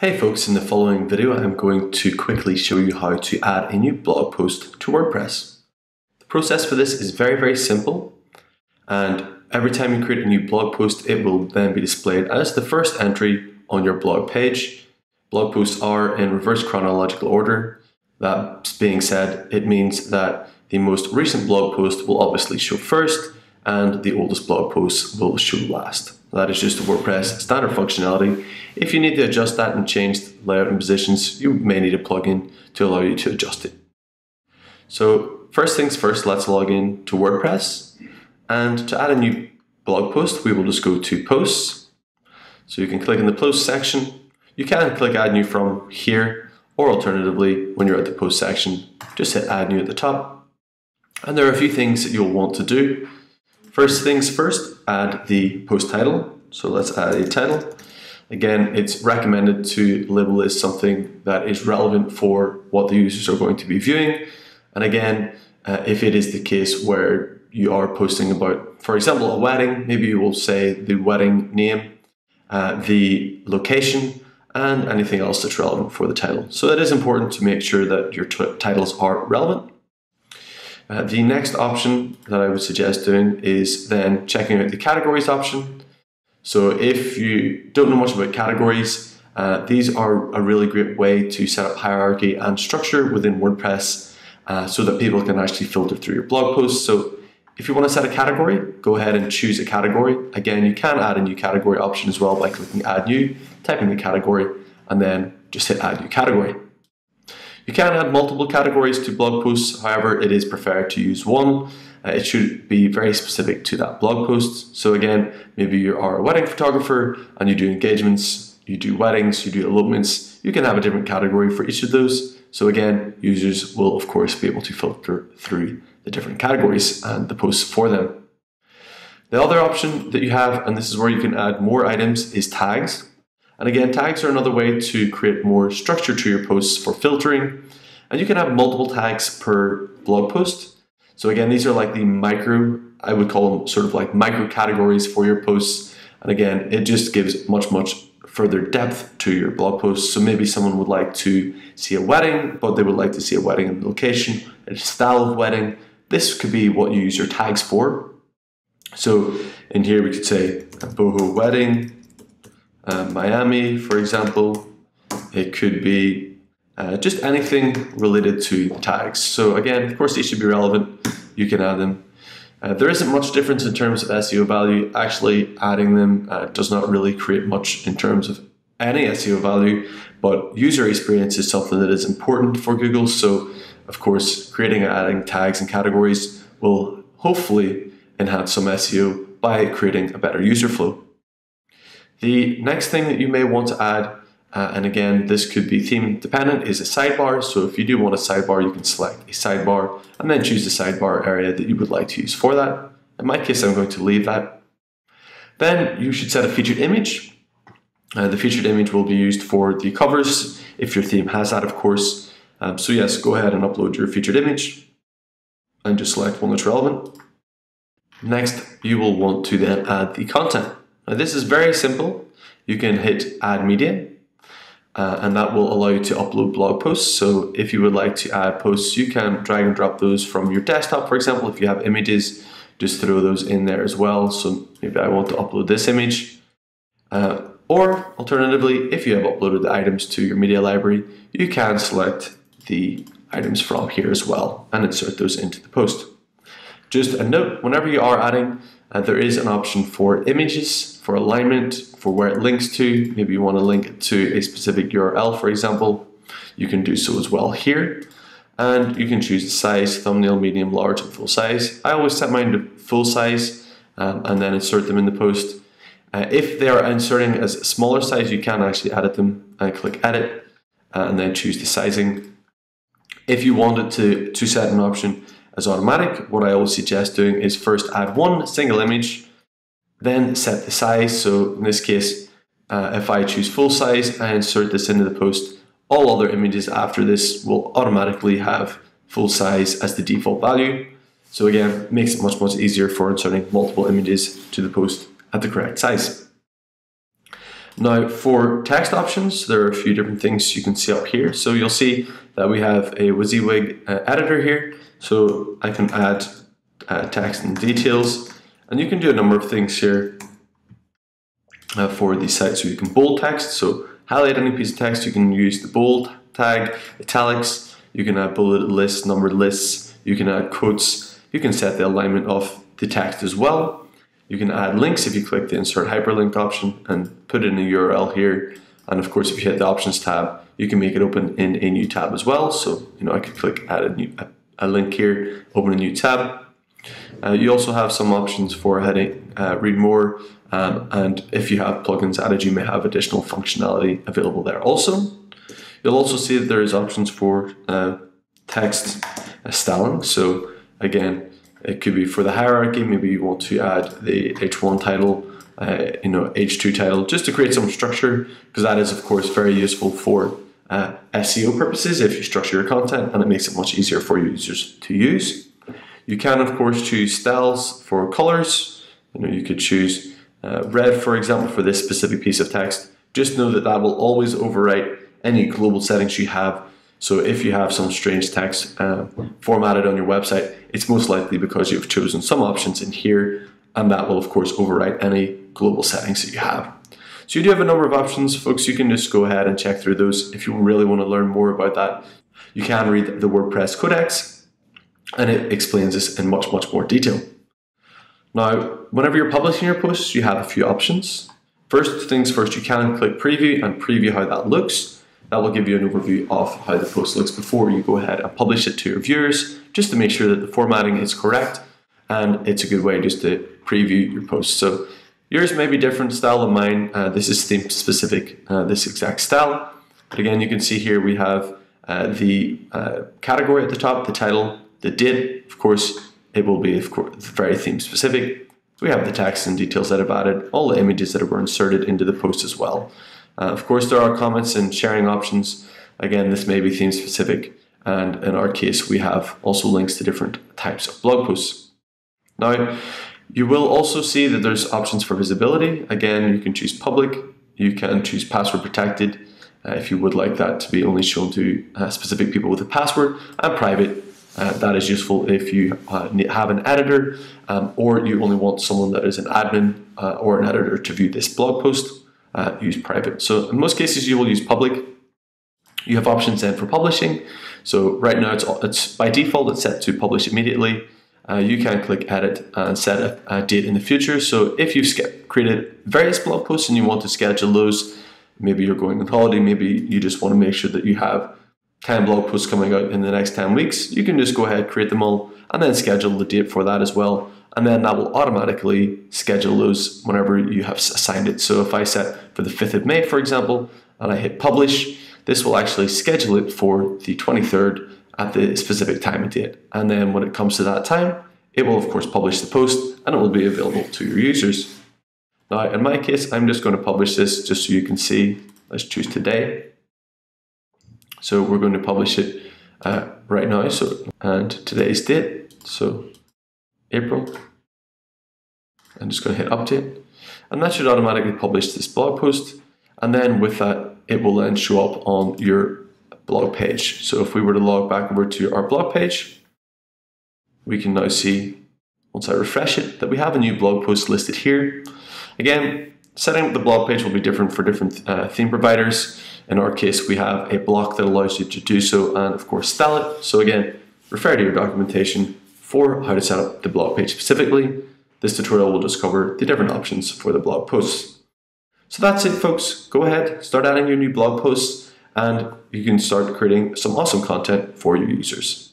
Hey folks, in the following video I'm going to quickly show you how to add a new blog post to WordPress. The process for this is very very simple and every time you create a new blog post it will then be displayed as the first entry on your blog page. Blog posts are in reverse chronological order. That being said, it means that the most recent blog post will obviously show first and the oldest blog posts will show last. That is just the WordPress standard functionality. If you need to adjust that and change layout and positions, you may need a plugin to allow you to adjust it. So first things first, let's log in to WordPress. And to add a new blog post, we will just go to posts. So you can click in the post section. You can click add new from here, or alternatively, when you're at the post section, just hit add new at the top. And there are a few things that you'll want to do. First things first, add the post title. So let's add a title. Again, it's recommended to label this something that is relevant for what the users are going to be viewing. And again, uh, if it is the case where you are posting about, for example, a wedding, maybe you will say the wedding name, uh, the location, and anything else that's relevant for the title. So it is important to make sure that your titles are relevant. Uh, the next option that I would suggest doing is then checking out the categories option. So if you don't know much about categories, uh, these are a really great way to set up hierarchy and structure within WordPress uh, so that people can actually filter through your blog posts. So if you want to set a category, go ahead and choose a category. Again, you can add a new category option as well by clicking add new, typing the category, and then just hit add new category. You can add multiple categories to blog posts, however, it is preferred to use one. Uh, it should be very specific to that blog post. So, again, maybe you are a wedding photographer and you do engagements, you do weddings, you do elopements. You can have a different category for each of those. So, again, users will, of course, be able to filter through the different categories and the posts for them. The other option that you have, and this is where you can add more items, is tags. And again, tags are another way to create more structure to your posts for filtering. And you can have multiple tags per blog post. So again, these are like the micro, I would call them sort of like micro categories for your posts. And again, it just gives much, much further depth to your blog posts. So maybe someone would like to see a wedding, but they would like to see a wedding in location, a style of wedding. This could be what you use your tags for. So in here we could say a boho wedding, uh, Miami, for example. It could be uh, just anything related to tags. So again, of course, these should be relevant. You can add them. Uh, there isn't much difference in terms of SEO value. Actually, adding them uh, does not really create much in terms of any SEO value, but user experience is something that is important for Google. So, of course, creating and adding tags and categories will hopefully enhance some SEO by creating a better user flow. The next thing that you may want to add, uh, and again, this could be theme dependent, is a sidebar. So if you do want a sidebar, you can select a sidebar and then choose the sidebar area that you would like to use for that. In my case, I'm going to leave that. Then you should set a featured image. Uh, the featured image will be used for the covers, if your theme has that, of course. Um, so yes, go ahead and upload your featured image and just select one that's relevant. Next, you will want to then add the content. Now this is very simple. You can hit add media uh, and that will allow you to upload blog posts. So if you would like to add posts, you can drag and drop those from your desktop, for example. If you have images, just throw those in there as well. So maybe I want to upload this image. Uh, or alternatively, if you have uploaded the items to your media library, you can select the items from here as well and insert those into the post. Just a note, whenever you are adding, uh, there is an option for images, for alignment, for where it links to. Maybe you want to link it to a specific URL, for example. You can do so as well here. And you can choose the size, thumbnail, medium, large, and full size. I always set mine to full size um, and then insert them in the post. Uh, if they are inserting as a smaller size, you can actually edit them and click edit uh, and then choose the sizing. If you wanted to, to set an option as automatic, what I always suggest doing is first add one single image, then set the size. So in this case, uh, if I choose full size, I insert this into the post. All other images after this will automatically have full size as the default value. So again, makes it much, much easier for inserting multiple images to the post at the correct size. Now for text options, there are a few different things you can see up here. So you'll see that we have a WYSIWYG uh, editor here. So I can add uh, text and details and you can do a number of things here uh, for the site. So you can bold text, so highlight any piece of text, you can use the bold tag, italics, you can add bullet lists, numbered lists, you can add quotes, you can set the alignment of the text as well. You can add links if you click the insert hyperlink option and put in a URL here. And of course, if you hit the options tab, you can make it open in a new tab as well. So, you know, I could click add a, new, a, link here, open a new tab. Uh, you also have some options for heading uh, read more, um, and if you have plugins added, you may have additional functionality available there also. You'll also see that there is options for uh, text styling. So again, it could be for the hierarchy. Maybe you want to add the H1 title, uh, you know, H2 title, just to create some structure, because that is of course very useful for uh, SEO purposes if you structure your content, and it makes it much easier for users to use. You can, of course, choose styles for colors. You know, you could choose uh, red, for example, for this specific piece of text. Just know that that will always overwrite any global settings you have. So if you have some strange text uh, formatted on your website, it's most likely because you've chosen some options in here, and that will, of course, overwrite any global settings that you have. So you do have a number of options, folks. You can just go ahead and check through those if you really want to learn more about that. You can read the WordPress Codex, and it explains this in much, much more detail. Now, whenever you're publishing your posts, you have a few options. First things first, you can click preview and preview how that looks. That will give you an overview of how the post looks before you go ahead and publish it to your viewers, just to make sure that the formatting is correct. And it's a good way just to preview your post. So yours may be different style than mine. Uh, this is theme specific, uh, this exact style. But again, you can see here we have uh, the uh, category at the top, the title, the date, of course, it will be of course very theme specific. We have the text and details that I've added, all the images that were inserted into the post as well. Uh, of course, there are comments and sharing options. Again, this may be theme specific, and in our case, we have also links to different types of blog posts. Now, you will also see that there's options for visibility. Again, you can choose public, you can choose password protected uh, if you would like that to be only shown to uh, specific people with a password, and private uh, that is useful if you uh, have an editor um, or you only want someone that is an admin uh, or an editor to view this blog post. Uh, use private. So in most cases, you will use public. You have options then for publishing. So right now, it's, it's by default it's set to publish immediately. Uh, you can click edit and set a, a, date in the future. So if you've created various blog posts and you want to schedule those, maybe you're going on holiday, maybe you just want to make sure that you have 10 blog posts coming out in the next 10 weeks, you can just go ahead, create them all, and then schedule the date for that as well. And then that will automatically schedule those whenever you have assigned it. So if I set for the 5th of May, for example, and I hit publish, this will actually schedule it for the 23rd at the specific time and date. And then when it comes to that time, it will of course publish the post and it will be available to your users. Now, in my case, I'm just going to publish this just so you can see. Let's choose today. So we're going to publish it uh, right now. So and today's date. So April. I'm just going to hit update, and that should automatically publish this blog post. And then with that, it will then show up on your blog page. So if we were to log back over to our blog page, we can now see, once I refresh it, that we have a new blog post listed here. Again, setting up the blog page will be different for different uh, theme providers. In our case, we have a block that allows you to do so and of course style it. So again, refer to your documentation for how to set up the blog page specifically. This tutorial will just cover the different options for the blog posts. So that's it folks. Go ahead, start adding your new blog posts and you can start creating some awesome content for your users.